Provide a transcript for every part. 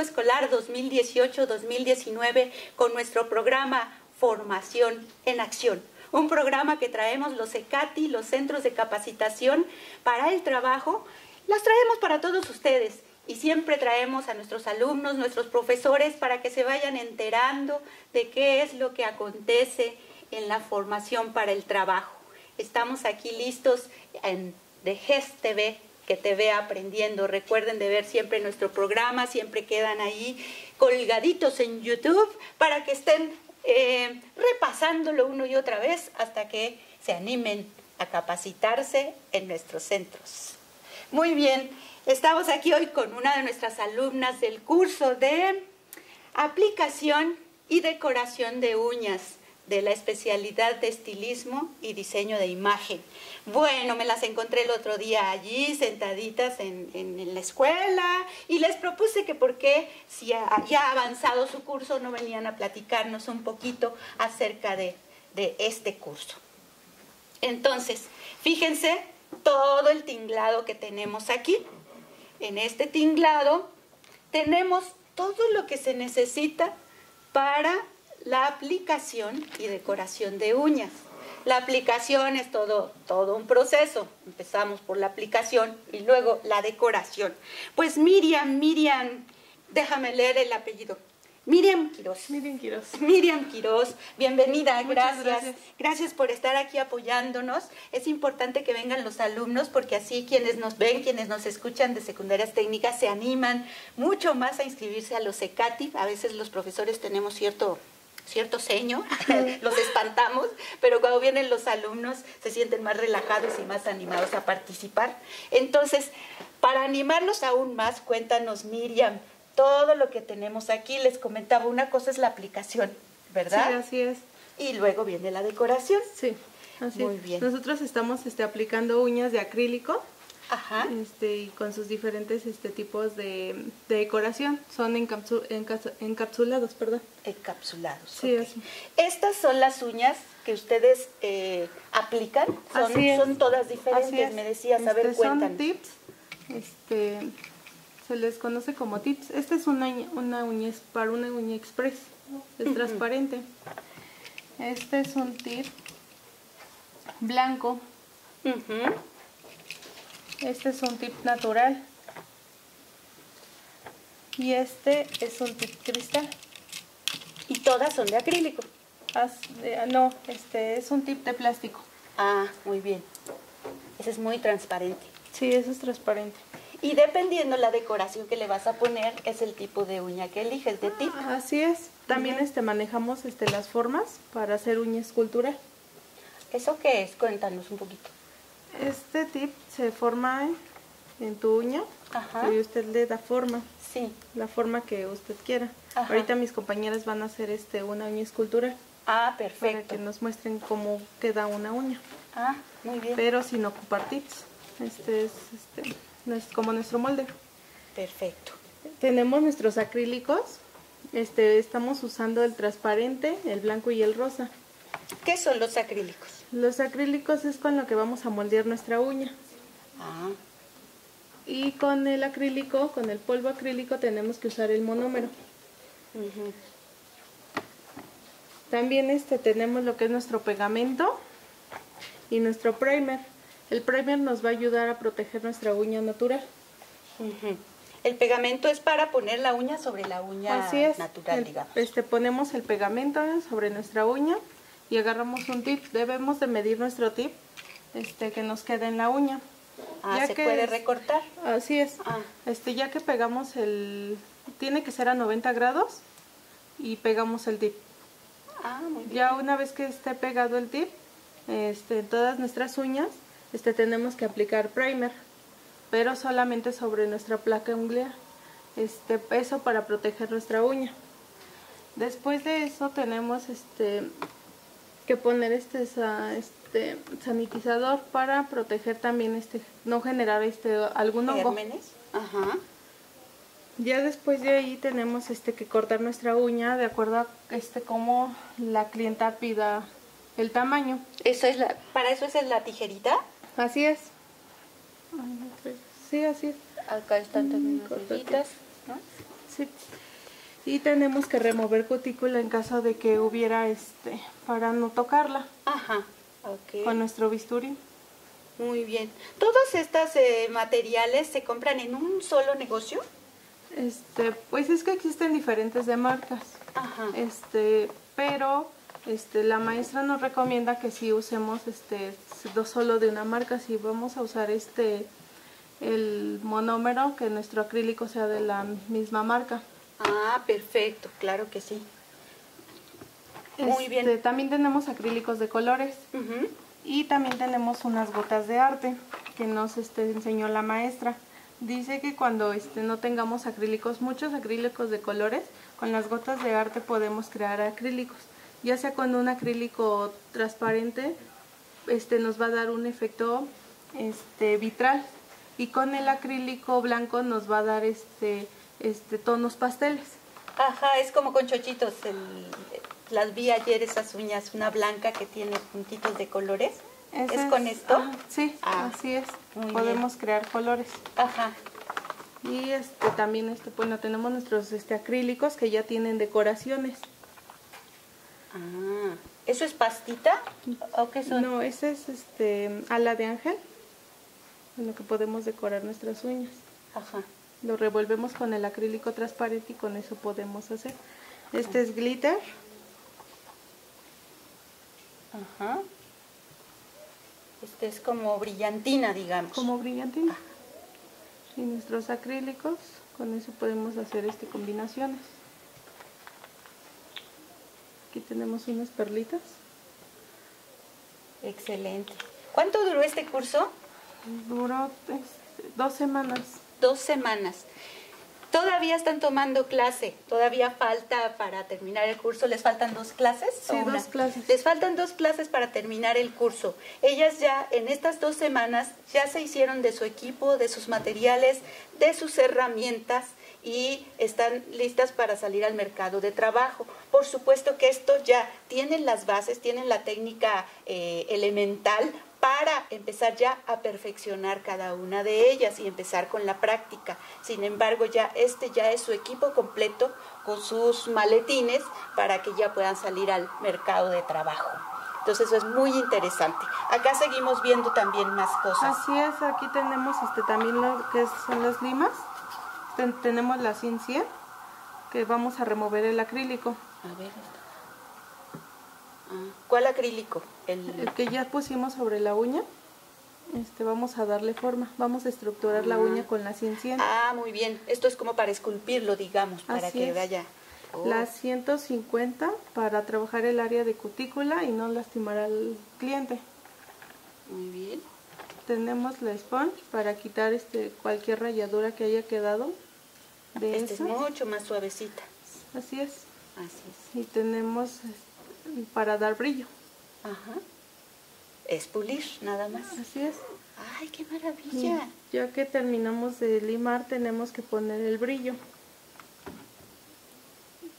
Escolar 2018-2019 con nuestro programa Formación en Acción. Un programa que traemos los ECATI, los Centros de Capacitación para el Trabajo. Las traemos para todos ustedes y siempre traemos a nuestros alumnos, nuestros profesores, para que se vayan enterando de qué es lo que acontece en la formación para el trabajo. Estamos aquí listos en de GES que te vea aprendiendo. Recuerden de ver siempre nuestro programa, siempre quedan ahí colgaditos en YouTube para que estén eh, repasándolo uno y otra vez hasta que se animen a capacitarse en nuestros centros. Muy bien, estamos aquí hoy con una de nuestras alumnas del curso de aplicación y decoración de uñas de la especialidad de estilismo y diseño de imagen. Bueno, me las encontré el otro día allí, sentaditas en, la escuela, y les propuse que por qué, si ya avanzado su curso, no venían a platicarnos un poquito acerca de, de este curso. Entonces, fíjense todo el tinglado que tenemos aquí. En este tinglado tenemos todo lo que se necesita para la aplicación y decoración de uñas. La aplicación es todo, todo un proceso. Empezamos por la aplicación y luego la decoración. Pues Miriam, Miriam, déjame leer el apellido. Miriam Quiroz. Miriam Quiroz. Miriam Quiroz, bienvenida, gracias. gracias. Gracias por estar aquí apoyándonos. Es importante que vengan los alumnos porque así quienes nos ven, quienes nos escuchan de secundarias técnicas se animan mucho más a inscribirse a los ECATIV. A veces los profesores tenemos cierto cierto ceño, los espantamos, pero cuando vienen los alumnos se sienten más relajados y más animados a participar. Entonces, para animarlos aún más, cuéntanos, Miriam, todo lo que tenemos aquí. Les comentaba, una cosa es la aplicación, ¿verdad? Sí, así es. Y luego viene la decoración. Sí, así Muy bien. Nosotros estamos este, aplicando uñas de acrílico Ajá. Este, y con sus diferentes este, tipos de, decoración. Son encapsulados, perdón. Encapsulados. Sí, así. Estas son las uñas que ustedes eh, aplican. Son, son todas diferentes, me decías. A ver, este, Son tips. Este, se les conoce como tips. Esta es una, una uña para una uña express. Es transparente. Este es un tip blanco. Este es un tip natural. Y este es un tip cristal. ¿Y todas son de acrílico? no, este es un tip de plástico. Ah, muy bien. Ese es muy transparente. Sí, eso es transparente. Y dependiendo la decoración que le vas a poner, es el tipo de uña que eliges de tip. Ah, así es. También este manejamos este las formas para hacer uña escultural. ¿Eso qué es? Cuéntanos un poquito. Este tip se forma en tu uña y usted le da forma. Sí. La forma que usted quiera. Ahorita mis compañeras van a hacer este una uña escultural. Ah, perfecto. Para que nos muestren cómo queda una uña. Ah, muy bien. Pero sin ocupar tips. Este es este, es como nuestro molde. Perfecto. Tenemos nuestros acrílicos. Este, estamos usando el transparente, el blanco y el rosa. ¿Qué son los acrílicos? Los acrílicos es con lo que vamos a moldear nuestra uña. Ah. Y con el acrílico, con el polvo acrílico, tenemos que usar el monómero. También este tenemos lo que es nuestro pegamento y nuestro primer. El primer nos va a ayudar a proteger nuestra uña natural. El pegamento es para poner la uña sobre la uña Así es. natural, digamos. Este, ponemos el pegamento sobre nuestra uña y agarramos un tip. Debemos de medir nuestro tip este, que nos quede en la uña. Ah, ya ¿se que puede recortar? Así es. Ah. Este, ya que pegamos el... Tiene que ser a 90 grados y pegamos el tip. Ah, muy bien. Ya una vez que esté pegado el tip, este, en todas nuestras uñas, este, tenemos que aplicar primer, pero solamente sobre nuestra placa unglar. Este, eso para proteger nuestra uña. Después de eso tenemos este que poner este, este sanitizador para proteger también este no generar este algún hongo. Gérmenes. Ajá. Ya después de ahí tenemos este que cortar nuestra uña de acuerdo a este cómo la clienta pida el tamaño. Eso es la, para eso es la tijerita. Así es. Sé. Sí, así es. Acá están también las. Sí. Y tenemos que remover cutícula en caso de que hubiera este para no tocarla Ajá. Ok. con nuestro bisturí. Muy bien. ¿Todos estos eh, materiales se compran en un solo negocio? Este, pues es que existen diferentes de marcas. Ajá. Este, pero este la maestra nos recomienda que si usemos este no solo de una marca, si vamos a usar este el monómero que nuestro acrílico sea de la misma marca. Ah, perfecto, claro que sí. Muy bien. Este, también tenemos acrílicos de colores y también tenemos unas gotas de arte que nos este, enseñó la maestra. Dice que cuando este, no tengamos acrílicos, muchos acrílicos de colores, con las gotas de arte podemos crear acrílicos. Ya sea con un acrílico transparente, este, nos va a dar un efecto este, vitral. Y con el acrílico blanco nos va a dar este, este, tonos pasteles. Ajá, es como con chochitos. el- las vi ayer esas uñas, una blanca que tiene puntitos de colores. ¿Es con esto? ah, sí, Ah, así es. Podemos crear colores. Ajá. Y este también este bueno tenemos nuestros este acrílicos que ya tienen decoraciones. Ah, ¿eso es pastita? ¿O qué son? No, ese es este ala de ángel con lo que podemos decorar nuestras uñas. Ajá. Lo revolvemos con el acrílico transparente y con eso podemos hacer. Este es glitter. Ajá. Este es como brillantina, digamos. como brillantina. Y nuestros acrílicos, con eso podemos hacer este combinaciones. Aquí tenemos unas perlitas. Excelente. ¿Cuánto duró este curso? Duró este, dos semanas. Dos semanas. Todavía están tomando clase, todavía falta para terminar el curso, ¿les faltan dos clases? Sí, o dos clases. Les faltan dos clases para terminar el curso. Ellas ya en estas dos semanas ya se hicieron de su equipo, de sus materiales, de sus herramientas y están listas para salir al mercado de trabajo. Por supuesto que esto ya tienen las bases, tienen la técnica eh, elemental para empezar ya a perfeccionar cada una de ellas y empezar con la práctica. Sin embargo, ya este ya es su equipo completo con sus maletines para que ya puedan salir al mercado de trabajo. Entonces eso es muy interesante. Acá seguimos viendo también más cosas. Así es, aquí tenemos este también lo que son las limas. Ten- tenemos la 100 100 que vamos a remover el acrílico. A ver. ¿Cuál acrílico? El, El que ya pusimos sobre la uña, este vamos a darle forma. Vamos a estructurar la Ah. uña con la 100 100. Ah, muy bien. Esto es como para esculpirlo, digamos, para Así que es. vaya. Oh, La 150 para trabajar el área de cutícula y no lastimar al cliente. Muy bien. Tenemos la sponge para quitar este cualquier rayadura que haya quedado de Este es mucho más suavecita. Así es. Así es. Y tenemos este, para dar brillo. Ajá. Es pulir, nada más. Así es. Ay, qué Y maravilla. ya que terminamos de limar, tenemos que poner el brillo.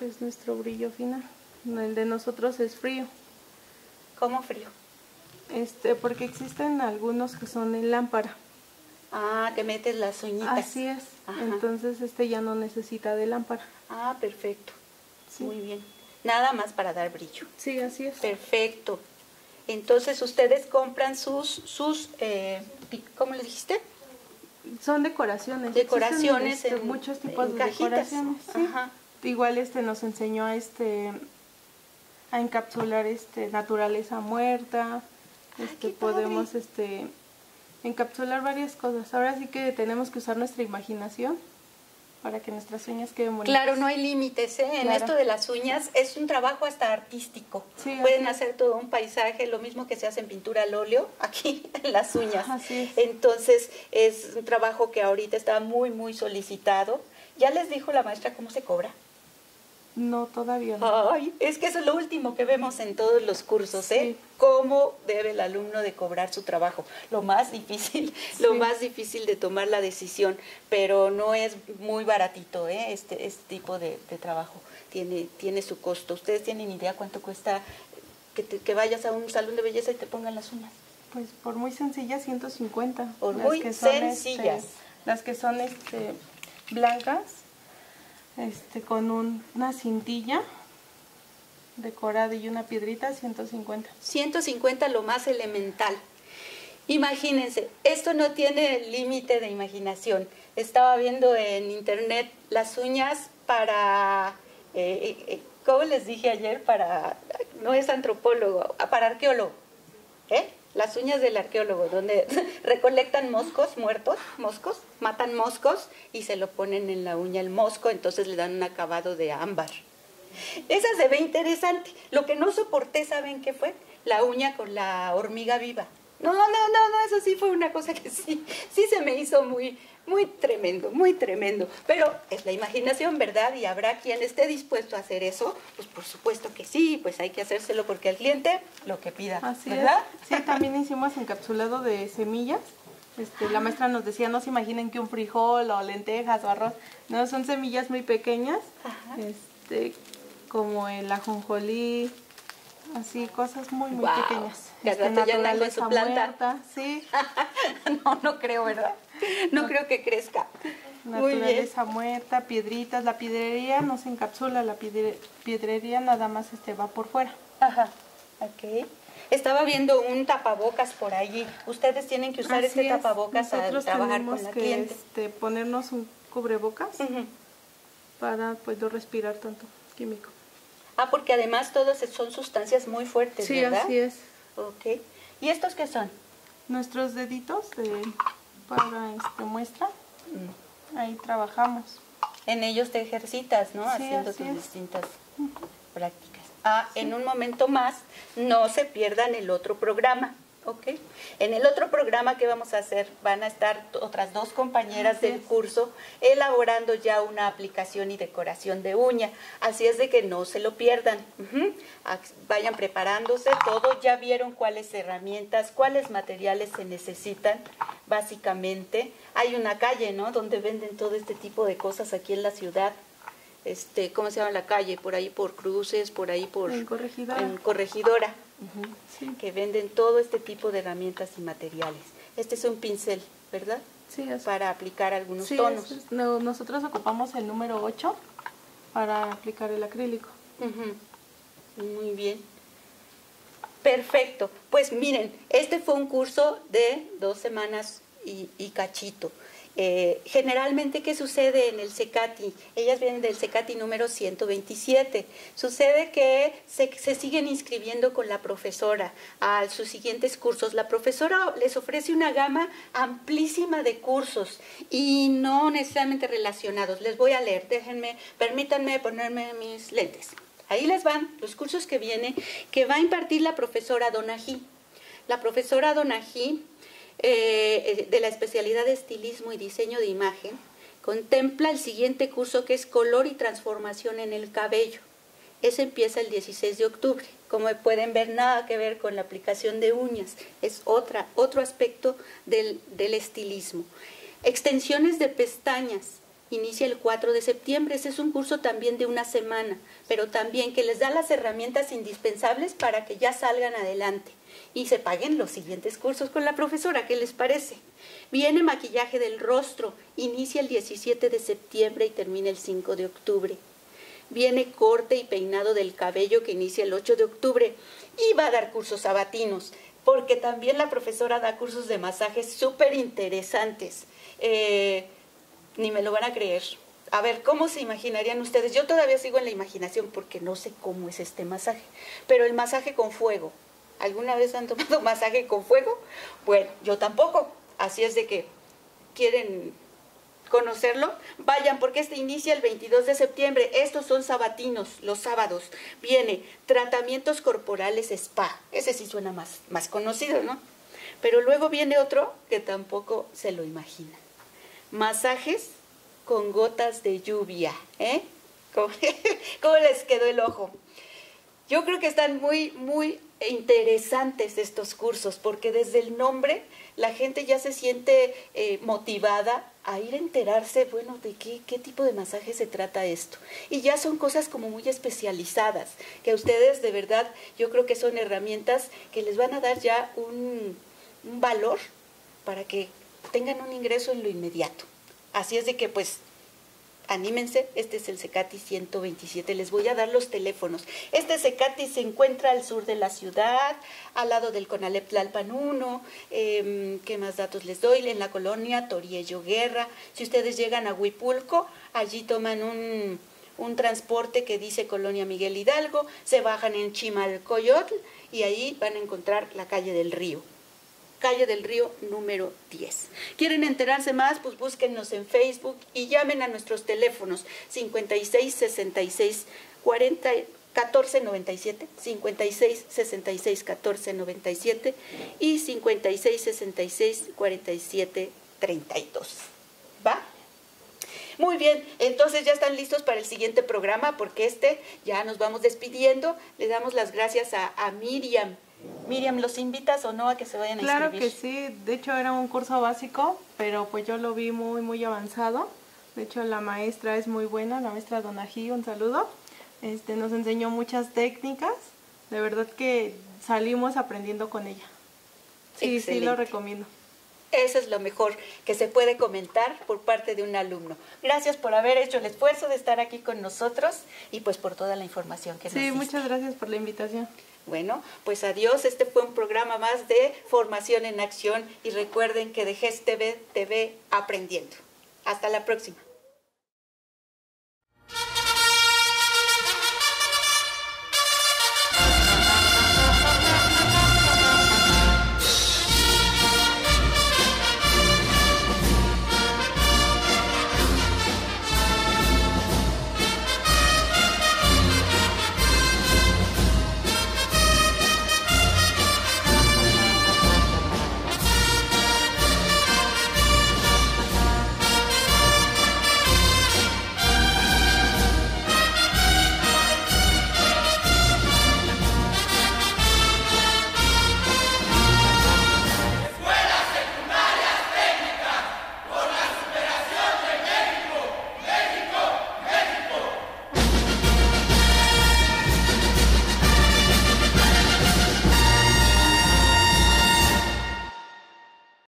Es nuestro brillo final. El de nosotros es frío. ¿Cómo frío? Este, porque existen algunos que son en lámpara. Ah, que metes las uñitas. Así es. Ajá. Entonces este ya no necesita de lámpara. Ah, perfecto. Sí. Muy bien. Nada más para dar brillo. Sí, así es. Perfecto. Entonces ustedes compran sus, sus, eh, ¿cómo le dijiste? Son decoraciones. Decoraciones este, muchos tipos de decoraciones. Igual este nos enseñó a este a encapsular este naturaleza muerta. Este podemos este encapsular varias cosas. Ahora sí que tenemos que usar nuestra imaginación para que nuestras uñas queden bonitas. Claro, no hay límites, ¿eh? En esto de las uñas es un trabajo hasta artístico. Pueden hacer todo un paisaje, lo mismo que se hace en pintura al óleo, aquí en las uñas. Entonces es un trabajo que ahorita está muy, muy solicitado. ¿Ya les dijo la maestra cómo se cobra? No, todavía no. Ay, es que eso es lo último que vemos en todos los cursos, ¿eh? Cómo debe el alumno de cobrar su trabajo. Lo más difícil, lo más difícil de tomar la decisión, pero no es muy baratito, ¿eh? Este, este tipo de, trabajo tiene, tiene su costo. ¿Ustedes tienen idea cuánto cuesta que, que vayas a un salón de belleza y te pongan las uñas? Pues por muy sencillas, 150. Por muy que son, este, sencillas. las que son este, blancas, este con una cintilla decorada y una piedrita 150 150 lo más elemental imagínense esto no tiene límite de imaginación estaba viendo en internet las uñas para eh, eh, eh ¿cómo les dije ayer? para no es antropólogo para arqueólogo ¿eh? Las uñas del arqueólogo, donde recolectan moscos muertos, moscos, matan moscos y se lo ponen en la uña el mosco, entonces le dan un acabado de ámbar. Esa se ve interesante. Lo que no soporté, ¿saben qué fue? La uña con la hormiga viva. No, no, no, no, eso sí fue una cosa que sí, sí se me hizo muy, muy tremendo, muy tremendo. Pero es la imaginación, ¿verdad? Y habrá quien esté dispuesto a hacer eso. Pues por supuesto que sí, pues hay que hacérselo porque el cliente lo que pida, Así ¿verdad? Sí, también hicimos encapsulado de semillas. Este, la maestra nos decía, no se imaginen que un frijol o lentejas o arroz, no, son semillas muy pequeñas, este, como el ajonjolí, así, cosas muy, muy pequeñas. Este, naturaleza su planta. Muerta, sí. no, no creo, ¿verdad? No, creo que crezca. Naturaleza muerta, piedritas. La piedrería no se encapsula, la piedrería nada más este, va por fuera. Ajá, ok. Estaba viendo un tapabocas por allí. Ustedes tienen que usar este tapabocas al trabajar con la que, cliente. Este, ponernos un cubrebocas para pues no respirar tanto químico. Ah, porque además todas son sustancias muy fuertes, ¿verdad? Sí, así es. Ok. ¿Y estos qué son? Nuestros deditos de para este, muestra. Mm. Ahí trabajamos. En ellos te ejercitas, ¿no? Haciendo tus distintas prácticas. Ah, en un momento más, no se pierdan el otro programa. ¿Ok? En el otro programa que vamos a hacer van a estar otras dos compañeras del curso elaborando ya una aplicación y decoración de uña. Así es de que no se lo pierdan. Vayan preparándose, todo ya vieron cuáles herramientas, cuáles materiales se necesitan, básicamente. Hay una calle, ¿no? Donde venden todo este tipo de cosas aquí en la ciudad este, ¿cómo se llama la calle? Por ahí por Cruces, por ahí por... En Corregidora. En Corregidora, que venden todo este tipo de herramientas y materiales. Este es un pincel, ¿verdad? Sí, Para aplicar algunos tonos. nosotros ocupamos el número 8 para aplicar el acrílico. Muy bien. Perfecto. Pues miren, este fue un curso de dos semanas y, y cachito. Eh, generalmente, ¿qué sucede en el CECATI? Ellas vienen del CECATI número 127. Sucede que se, se, siguen inscribiendo con la profesora a sus siguientes cursos. La profesora les ofrece una gama amplísima de cursos y no necesariamente relacionados. Les voy a leer, déjenme, permítanme ponerme mis lentes. Ahí les van los cursos que vienen, que va a impartir la profesora Donají. La profesora Donají eh, de la especialidad de estilismo y diseño de imagen, contempla el siguiente curso que es color y transformación en el cabello. Ese empieza el 16 de octubre. Como pueden ver, nada que ver con la aplicación de uñas. Es otra, otro aspecto del, del estilismo. Extensiones de pestañas. Inicia el 4 de septiembre. Ese es un curso también de una semana, pero también que les da las herramientas indispensables para que ya salgan adelante y se paguen los siguientes cursos con la profesora. ¿Qué les parece? Viene maquillaje del rostro, inicia el 17 de septiembre y termina el 5 de octubre. Viene corte y peinado del cabello que inicia el 8 de octubre y va a dar cursos sabatinos. porque también la profesora da cursos de masajes súper interesantes. Eh, ni me lo van a creer. A ver, ¿cómo se imaginarían ustedes? Yo todavía sigo en la imaginación porque no sé cómo es este masaje, pero el masaje con fuego. ¿Alguna vez han tomado masaje con fuego? Bueno, yo tampoco. Así es de que quieren conocerlo, vayan porque este inicia el 22 de septiembre. Estos son sabatinos, los sábados. Viene tratamientos corporales spa. Ese sí suena más, más conocido, ¿no? Pero luego viene otro que tampoco se lo imagina. Masajes con gotas de lluvia. ¿eh? ¿Cómo, les quedó el ojo? Yo creo que están muy, muy interesantes estos cursos porque desde el nombre la gente ya se siente eh, motivada a ir a enterarse, bueno, de qué, qué tipo de masaje se trata esto. Y ya son cosas como muy especializadas, que a ustedes de verdad yo creo que son herramientas que les van a dar ya un, un valor para que tengan un ingreso en lo inmediato. Así es de que pues anímense, este es el Secati 127, les voy a dar los teléfonos. Este Secati se encuentra al sur de la ciudad, al lado del Conalep Tlalpan 1, em, ¿qué más datos les doy? En la colonia Toriello Guerra. Si ustedes llegan a Huipulco, allí toman un, un transporte que dice Colonia Miguel Hidalgo, se bajan en Chimalcoyotl y ahí van a encontrar la calle del río calle del Río número 10. ¿Quieren enterarse más? Pues búsquennos en Facebook y llamen a nuestros teléfonos 56 66 40 14 97, 56 66 14 97 y 56 66 47 32. ¿Va? Muy bien, entonces ya están listos para el siguiente programa porque este ya nos vamos despidiendo. Le damos las gracias a, a Miriam Miriam, ¿los invitas o no a que se vayan a inscribir? Claro que sí, de hecho era un curso básico, pero pues yo lo vi muy, muy avanzado. De hecho la maestra es muy buena, la maestra Donají, un saludo. Este, nos enseñó muchas técnicas, de verdad que salimos aprendiendo con ella. Sí, sí lo recomiendo. Eso es lo mejor que se puede comentar por parte de un alumno. Gracias por haber hecho el esfuerzo de estar aquí con nosotros y pues por toda la información que nos Sí, muchas gracias por la invitación. Bueno, pues adiós. Este fue un programa más de formación en acción y recuerden que de GES TV TV aprendiendo. Hasta la próxima.